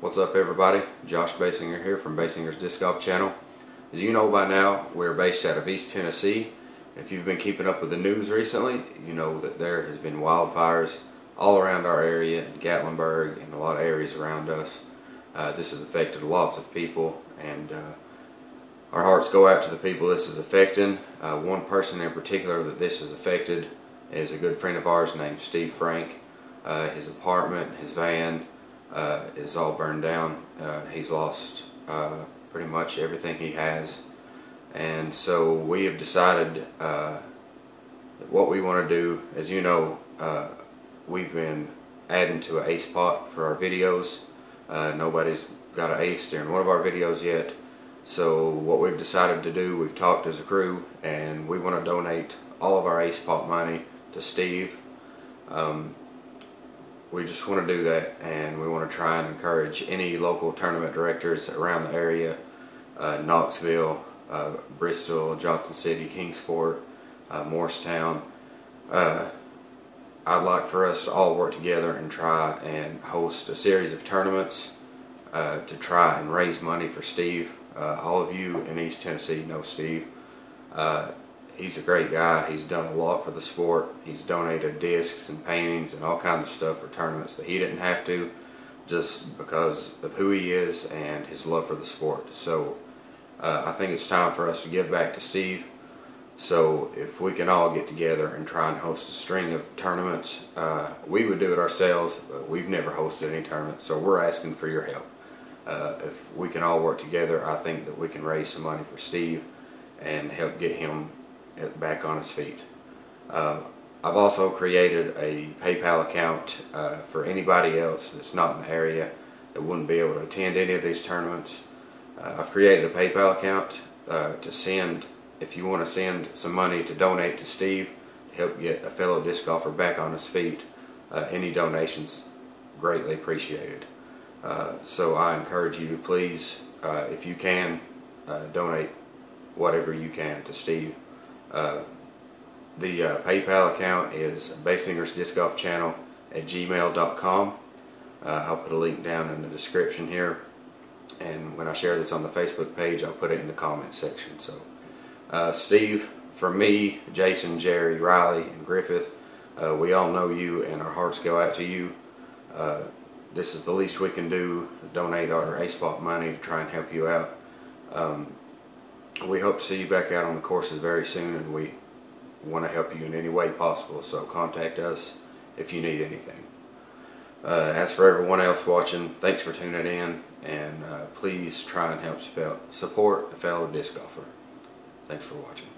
What's up everybody? Josh Baysinger here from Baysinger's Disc Golf Channel. As you know by now, we're based out of East Tennessee. If you've been keeping up with the news recently, you know that there has been wildfires all around our area, in Gatlinburg and a lot of areas around us. Uh, this has affected lots of people and uh, our hearts go out to the people this is affecting. Uh, one person in particular that this has affected is a good friend of ours named Steve Franke. Uh, his apartment, his van, uh, is all burned down. Uh, he's lost uh, pretty much everything he has. And so we have decided uh, what we want to do. As you know, uh, we've been adding to an ace pot for our videos. Uh, nobody's got an ace during one of our videos yet. So what we've decided to do, we've talked as a crew, and we want to donate all of our ace pot money to Steve. Um, we just want to do that and we want to try and encourage any local tournament directors around the area uh, Knoxville, uh, Bristol, Johnson City, Kingsport, uh, Morristown. Uh, I'd like for us to all work together and try and host a series of tournaments uh, to try and raise money for Steve. Uh, all of you in East Tennessee know Steve he's a great guy. He's done a lot for the sport. He's donated discs and paintings and all kinds of stuff for tournaments that he didn't have to just because of who he is and his love for the sport. So uh, I think it's time for us to give back to Steve. So if we can all get together and try and host a string of tournaments, uh, we would do it ourselves, but we've never hosted any tournaments, so we're asking for your help. Uh, if we can all work together, I think that we can raise some money for Steve and help get him back on his feet. Uh, I've also created a PayPal account uh, for anybody else that's not in the area that wouldn't be able to attend any of these tournaments. Uh, I've created a PayPal account uh, to send, if you want to send some money to donate to Steve to help get a fellow disc golfer back on his feet. Uh, any donations greatly appreciated. Uh, so I encourage you to please, if you can, donate whatever you can to Steve. Uh, the uh, PayPal account is Baysinger's Disc Golf Channel at gmail.com. Uh, I'll put a link down in the description here. And when I share this on the Facebook page, I'll put it in the comments section. So, uh, Steve, for me, Jason, Jerry, Riley, and Griffith, uh, we all know you and our hearts go out to you. Uh, this is the least we can do, donate our ace pot money to try and help you out. Um, we hope to see you back out on the courses very soon and we want to help you in any way possible so contact us if you need anything. Uh, as for everyone else watching thanks for tuning in and uh, please try and help support a fellow disc golfer. Thanks for watching